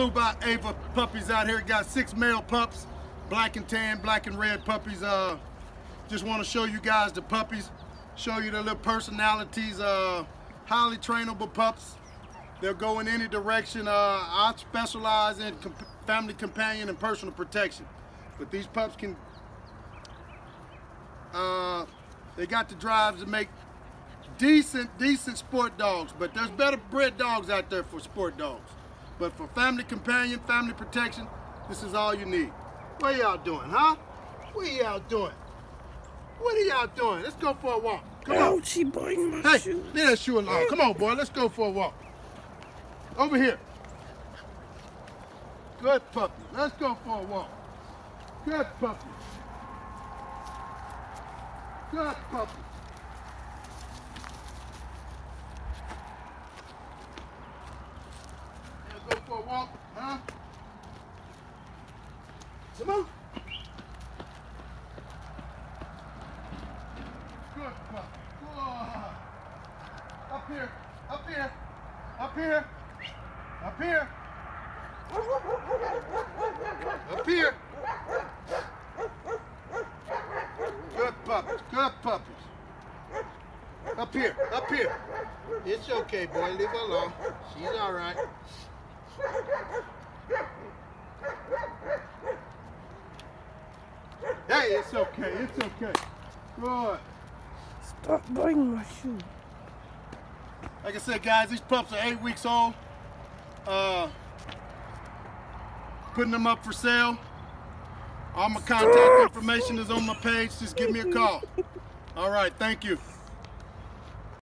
about Ava puppies out here. Got six male pups, black and tan, black and red puppies. Uh, just want to show you guys the puppies, show you their little personalities. Uh, highly trainable pups. They'll go in any direction. Uh, I specialize in comp family companion and personal protection, but these pups can. Uh, they got the drives to make decent, decent sport dogs, but there's better bred dogs out there for sport dogs. But for family companion, family protection, this is all you need. What y'all doing, huh? What y'all doing? What are y'all doing? Let's go for a walk. Come on. my Hey, shoe. leave that shoe alone. Come on, boy. Let's go for a walk. Over here. Good puppy. Let's go for a walk. Good puppy. Good puppy. Walk, huh? Come on. Good puppy. Whoa. Up here, up here, up here, up here, up here. Good puppies, good puppies. Up here, up here. It's okay, boy. Leave her alone. She's all right. Hey, it's okay. It's okay. Good. Stop biting my shoe. Like I said, guys, these pups are eight weeks old. Uh, putting them up for sale. All my contact information is on my page. Just give me a call. All right, thank you.